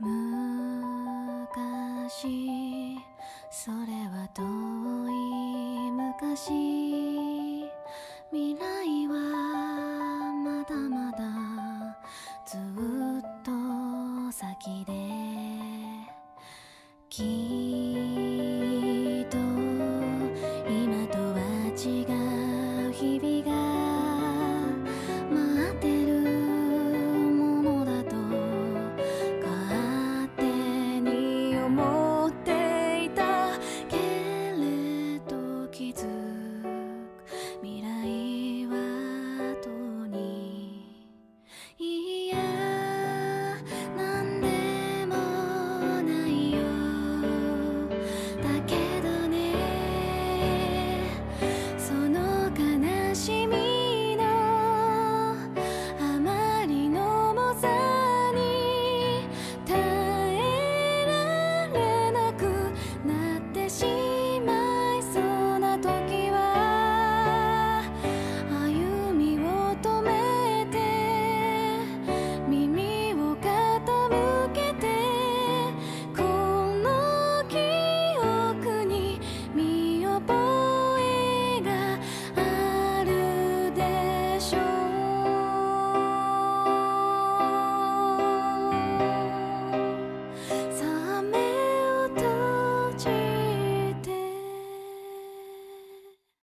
昔それは遠い昔未来はまだまだずっと先で